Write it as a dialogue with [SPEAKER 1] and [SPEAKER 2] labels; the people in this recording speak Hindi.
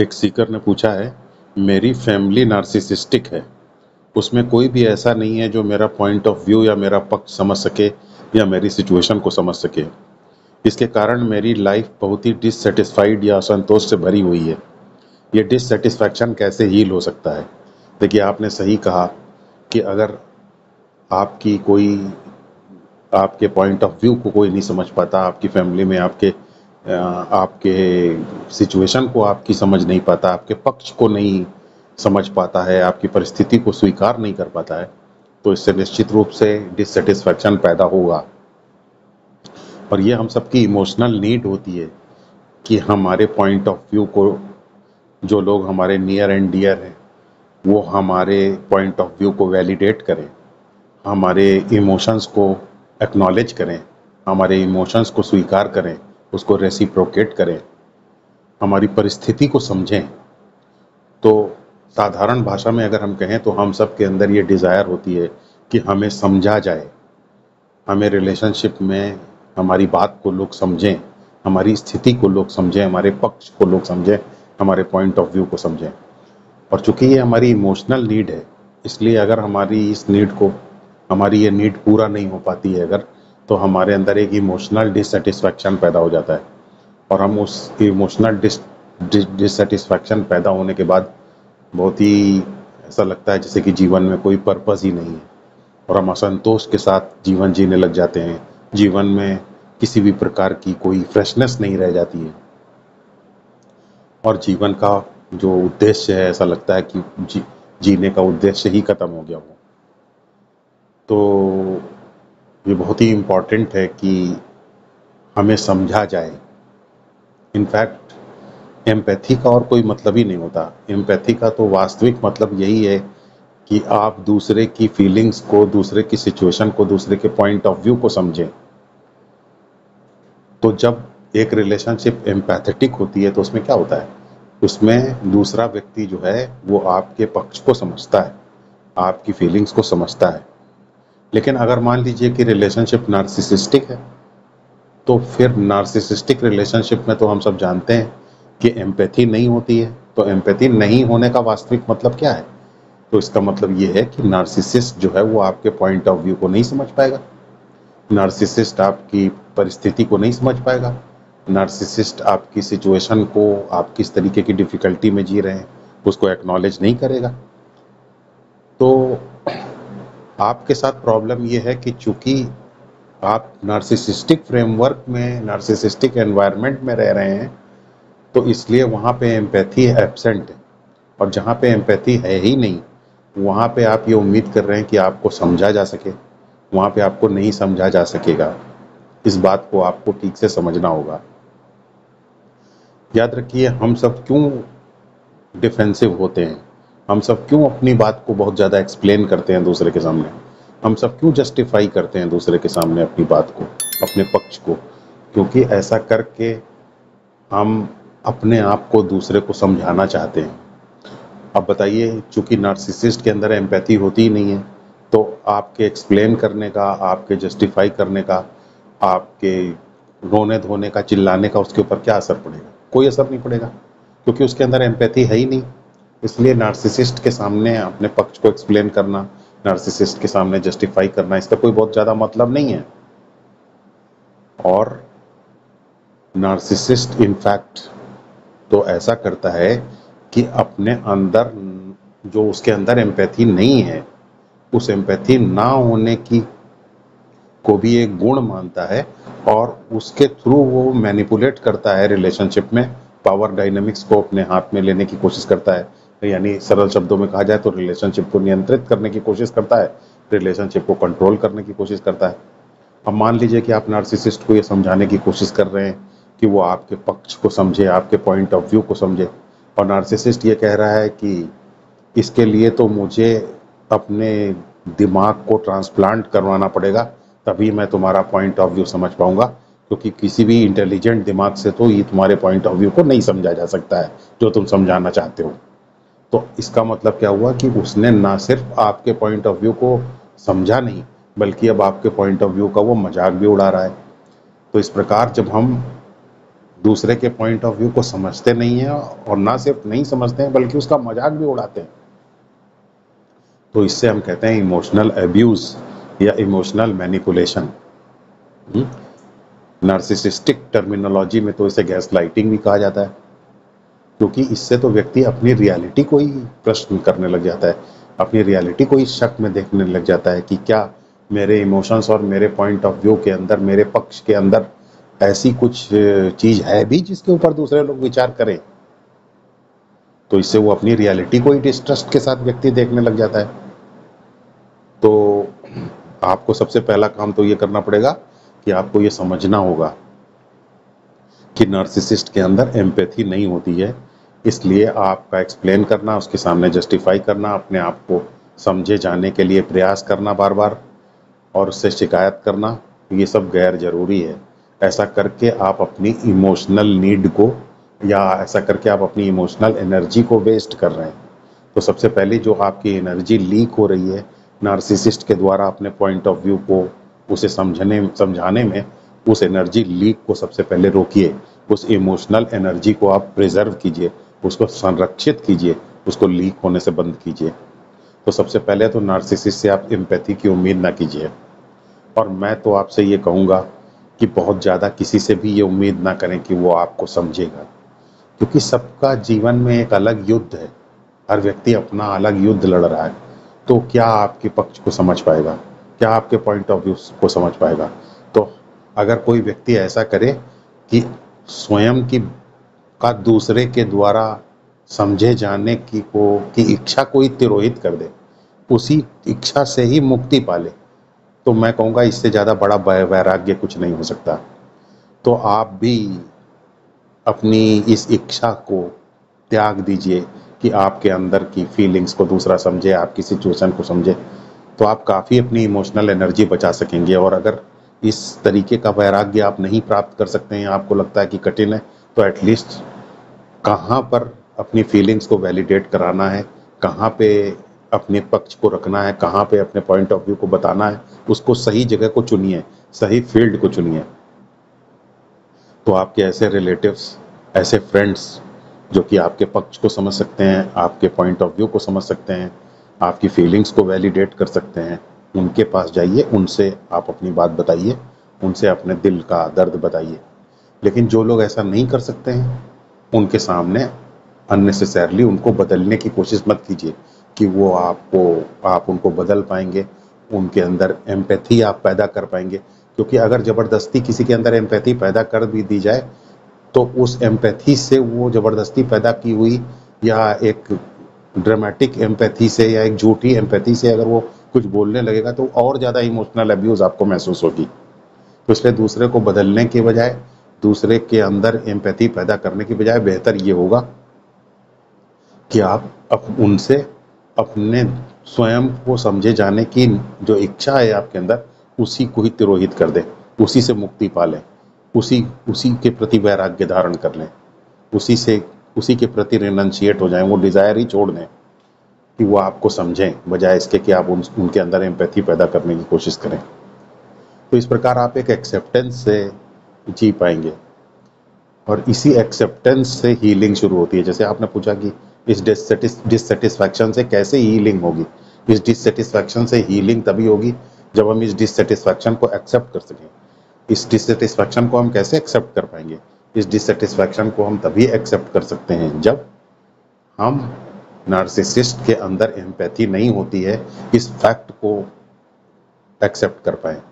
[SPEAKER 1] एक सीकर ने पूछा है, मेरी फैमिली नार्सिसिस्टिक है। उसमें कोई भी ऐसा नहीं है जो मेरा पॉइंट ऑफ़ व्यू या मेरा पक्ष समझ सके या मेरी सिचुएशन को समझ सके। इसके कारण मेरी लाइफ बहुत ही डिससेटिस्फाइड या असंतोष से भरी हुई है। ये डिससेटिस्फैक्शन कैसे हील हो सकता है? देखिए, आपने सही कहा कि अगर आपकी कोई, आपके पॉइंट ऑफ़ व्यू को कोई नहीं समझ पाता, आपकी फैमिली में, आपके आपके सिचुएशन को आपकी समझ नहीं पाता, आपके पक्ष को नहीं समझ पाता है, आपकी परिस्थिति को स्वीकार नहीं कर पाता है तो इससे निश्चित रूप से डिससेटिस्फैक्शन पैदा होगा। और ये हम सबकी इमोशनल नीड होती है कि हमारे पॉइंट ऑफ़ व्यू को, जो लोग हमारे नियर एंड डियर हैं, वो हमारे पॉइंट ऑफ़ व्यू को वैलिडेट करें, हमारे इमोशंस को एक्नॉलेज करें, हमारे इमोशंस को स्वीकार करें उसको रेसिप्रोकेट करें, हमारी परिस्थिति को समझें तो साधारण भाषा में अगर हम कहें तो हम सब के अंदर ये डिज़ायर होती है कि हमें समझा जाए, हमें रिलेशनशिप में हमारी बात को लोग समझें, हमारी स्थिति को लोग समझें, हमारे पक्ष को लोग समझें, हमारे पॉइंट ऑफ़ व्यू को समझें। और चूँकि ये हमारी इमोशनल नीड है, इसलिए अगर हमारी इस नीड को, हमारी ये नीड पूरा नहीं हो पाती है, अगर तो हमारे अंदर एक इमोशनल डिससेटिस्फैक्शन पैदा हो जाता है। और हम उस इमोशनल डिससेटिस्फैक्शन पैदा होने के बाद बहुत ही ऐसा लगता है जैसे कि जीवन में कोई पर्पज़ ही नहीं है। और हम असंतोष के साथ जीवन जीने लग जाते हैं। जीवन में किसी भी प्रकार की कोई फ्रेशनेस नहीं रह जाती है। और जीवन का जो उद्देश्य है, ऐसा लगता है कि जी, जीने का उद्देश्य ही खत्म हो गया हो तो ये बहुत ही इंपॉर्टेंट है कि हमें समझा जाए। इनफैक्ट एम्पैथी का और कोई मतलब ही नहीं होता। एम्पैथी का तो वास्तविक मतलब यही है कि आप दूसरे की फीलिंग्स को, दूसरे की सिचुएशन को, दूसरे के पॉइंट ऑफ़ व्यू को समझें। तो जब एक रिलेशनशिप एम्पैथेटिक होती है तो उसमें क्या होता है? उसमें दूसरा व्यक्ति जो है, वो आपके पक्ष को समझता है, आपकी फीलिंग्स को समझता है। लेकिन अगर मान लीजिए कि रिलेशनशिप नार्सिसिस्टिक है तो फिर नार्सिसिस्टिक रिलेशनशिप में तो हम सब जानते हैं कि एम्पैथी नहीं होती है। तो एम्पैथी नहीं होने का वास्तविक मतलब क्या है? तो इसका मतलब ये है कि नार्सिसिस्ट जो है वो आपके पॉइंट ऑफ़ व्यू को नहीं समझ पाएगा। नार्सिसिस्ट आपकी परिस्थिति को नहीं समझ पाएगा। नार्सिसिस्ट आपकी सिचुएशन को, आप किस तरीके की डिफ़िकल्टी में जी रहे हैं, उसको एक्नॉलेज नहीं करेगा। तो आपके साथ प्रॉब्लम ये है कि चूँकि आप नार्सिसिस्टिक फ्रेमवर्क में नार्सिसिस्टिक एनवायरनमेंट में रह रहे हैं तो इसलिए वहाँ पे एम्पैथी एबसेंट है। और जहाँ पे एम्पैथी है ही नहीं, वहाँ पे आप ये उम्मीद कर रहे हैं कि आपको समझा जा सके। वहाँ पे आपको नहीं समझा जा सकेगा। इस बात को आपको ठीक से समझना होगा। याद रखिए, हम सब क्यों डिफेंसिव होते हैं? हम सब क्यों अपनी बात को बहुत ज़्यादा एक्सप्लेन करते हैं दूसरे के सामने? हम सब क्यों जस्टिफाई करते हैं दूसरे के सामने अपनी बात को, अपने पक्ष को? क्योंकि ऐसा करके हम अपने आप को दूसरे को समझाना चाहते हैं। अब बताइए, चूँकि नार्सिसिस्ट के अंदर एम्पैथी होती ही नहीं है तो आपके एक्सप्लेन करने का, आपके जस्टिफाई करने का, आपके रोने धोने का, चिल्लाने का उसके ऊपर क्या असर पड़ेगा? कोई असर नहीं पड़ेगा, क्योंकि उसके अंदर एम्पैथी है ही नहीं। इसलिए नार्सिसिस्ट के सामने अपने पक्ष को एक्सप्लेन करना नार्सिसिस्ट के सामने जस्टिफाई करना, इसका कोई बहुत ज़्यादा मतलब नहीं है। और नार्सिसिस्ट इनफैक्ट तो ऐसा करता है कि अपने अंदर, जो उसके अंदर एम्पैथी नहीं है, उस एम्पैथी ना होने की, को भी एक गुण मानता है और उसके थ्रू वो मैनिपुलेट करता है रिलेशनशिप में पावर डायनेमिक्स को अपने हाथ में लेने की कोशिश करता है। यानी सरल शब्दों में कहा जाए तो रिलेशनशिप को नियंत्रित करने की कोशिश करता है रिलेशनशिप को कंट्रोल करने की कोशिश करता है। अब मान लीजिए कि आप नार्सिसिस्ट को ये समझाने की कोशिश कर रहे हैं कि वो आपके पक्ष को समझे, आपके पॉइंट ऑफ़ व्यू को समझे। और नार्सिसिस्ट ये कह रहा है कि इसके लिए तो मुझे अपने दिमाग को ट्रांसप्लांट करवाना पड़ेगा, तभी मैं तुम्हारा पॉइंट ऑफ़ व्यू समझ पाऊँगा, क्योंकि किसी भी इंटेलिजेंट दिमाग से तो ये तुम्हारे पॉइंट ऑफ़ व्यू को नहीं समझा जा सकता है, जो तुम समझाना चाहते हो। तो इसका मतलब क्या हुआ कि उसने ना सिर्फ़ आपके पॉइंट ऑफ़ व्यू को समझा नहीं, बल्कि अब आपके पॉइंट ऑफ़ व्यू का वो मज़ाक भी उड़ा रहा है। तो इस प्रकार जब हम दूसरे के पॉइंट ऑफ़ व्यू को समझते नहीं है और ना सिर्फ़ नहीं समझते हैं, बल्कि उसका मज़ाक भी उड़ाते हैं तो इससे हम कहते हैं इमोशनल एब्यूज या इमोशनल मैनिपुलेशन नार्सिसिस्टिक टर्मिनोलॉजी में तो इसे गैस लाइटिंग भी कहा जाता है। क्योंकि इससे तो व्यक्ति अपनी रियलिटी को ही प्रश्न करने लग जाता है, अपनी रियलिटी को ही शक में देखने लग जाता है कि क्या मेरे इमोशंस और मेरे पॉइंट ऑफ़ व्यू के अंदर, मेरे पक्ष के अंदर ऐसी कुछ चीज़ है भी जिसके ऊपर दूसरे लोग विचार करें? तो इससे वो अपनी रियलिटी को ही डिस्ट्रस्ट के साथ व्यक्ति देखने लग जाता है। तो आपको सबसे पहला काम तो ये करना पड़ेगा कि आपको ये समझना होगा कि नार्सिसिस्ट के अंदर एम्पैथी नहीं होती है, इसलिए आपका एक्सप्लेन करना, उसके सामने जस्टिफाई करना, अपने आप को समझे जाने के लिए प्रयास करना बार बार और उससे शिकायत करना, ये सब गैर ज़रूरी है। ऐसा करके आप अपनी इमोशनल नीड को या ऐसा करके आप अपनी इमोशनल एनर्जी को वेस्ट कर रहे हैं। तो सबसे पहले जो आपकी एनर्जी लीक हो रही है नार्सिसिस्ट के द्वारा अपने पॉइंट ऑफ़ व्यू को उसे समझने, समझाने में उस एनर्जी लीक को सबसे पहले रोकिए। उस इमोशनल एनर्जी को आप प्रिजर्व कीजिए। उसको संरक्षित कीजिए। उसको लीक होने से बंद कीजिए। तो सबसे पहले तो नार्सिसिस से आप एम्पैथी की उम्मीद ना कीजिए। और मैं तो आपसे ये कहूँगा कि बहुत ज़्यादा किसी से भी ये उम्मीद ना करें कि वो आपको समझेगा। क्योंकि सबका जीवन में एक अलग युद्ध है। हर व्यक्ति अपना अलग युद्ध लड़ रहा है। तो क्या आपके पक्ष को समझ पाएगा? क्या आपके पॉइंट ऑफ़ व्यू को समझ पाएगा? तो अगर कोई व्यक्ति ऐसा करे कि स्वयं की, का दूसरे के द्वारा समझे जाने की को, की इच्छा को ही तिरोहित कर दे, उसी इच्छा से ही मुक्ति पाले तो मैं कहूँगा इससे ज़्यादा बड़ा वैराग्य कुछ नहीं हो सकता। तो आप भी अपनी इस इच्छा को त्याग दीजिए कि आपके अंदर की फीलिंग्स को दूसरा समझे, आपकी सिचुएशन को समझे तो आप काफ़ी अपनी इमोशनल एनर्जी बचा सकेंगे। और अगर इस तरीके का वैराग्य आप नहीं प्राप्त कर सकते हैं, आपको लगता है कि कठिन है तो एटलीस्ट कहाँ पर अपनी फीलिंग्स को वैलिडेट कराना है, कहाँ पे अपने पक्ष को रखना है, कहाँ पे अपने पॉइंट ऑफ़ व्यू को बताना है, उसको सही जगह को चुनिए, सही फ़ील्ड को चुनिए। तो आपके ऐसे रिलेटिव्स ऐसे फ्रेंड्स जो कि आपके पक्ष को समझ सकते हैं, आपके पॉइंट ऑफ़ व्यू को समझ सकते हैं, आपकी फीलिंग्स को वैलिडेट कर सकते हैं उनके पास जाइए, उनसे आप अपनी बात बताइए, उनसे अपने दिल का दर्द बताइए। लेकिन जो लोग ऐसा नहीं कर सकते हैं, उनके सामने अननेसेसरली उनको बदलने की कोशिश मत कीजिए कि वो आपको, आप उनको बदल पाएँगे, उनके अंदर एम्पैथी आप पैदा कर पाएँगे। क्योंकि अगर ज़बरदस्ती किसी के अंदर एम्पैथी पैदा कर भी दी जाए तो उस एम्पैथी से वो ज़बरदस्ती पैदा की हुई या एक ड्रामेटिक एम्पैथी से या एक झूठी एम्पैथी से अगर वो कुछ बोलने लगेगा तो और ज़्यादा इमोशनल अब्यूज़ आपको महसूस होगी। तो इसलिए दूसरे को बदलने के बजाय, दूसरे के अंदर एम्पैथी पैदा करने की बजाय बेहतर ये होगा कि आप अप, उनसे अपने स्वयं को समझे जाने की जो इच्छा है आपके अंदर, उसी को ही तिरोहित कर दें, उसी से मुक्ति पा लें, उसी उसी के प्रति वैराग्य धारण कर लें, उसी से, उसी के प्रति रिनंशिएट हो जाएँ, वो डिज़ायर ही छोड़ दें। कि वो आपको समझें बजाय इसके कि आप उन, उनके अंदर एम्पैथी पैदा करने की कोशिश करें। तो इस प्रकार आप एक एक्सेप्टेंस से जी पाएँगे। और इसी एक्सेप्टेंस से हीलिंग शुरू होती है। जैसे आपने पूछा कि इस डिससेटिस्फैक्शन से कैसे हीलिंग होगी? इस डिससेटिस्फैक्शन से हीलिंग तभी होगी जब हम इस डिससेटिस्फैक्शन को एक्सेप्ट कर सकें। इस डिससेटिस्फैक्शन को हम कैसे एक्सेप्ट कर पाएँगे? इस डिससेटिस्फैक्शन को हम तभी एक्सेप्ट कर सकते हैं जब हम नार्सिसिस्ट के अंदर एम्पैथी नहीं होती है इस फैक्ट को एक्सेप्ट कर पाए।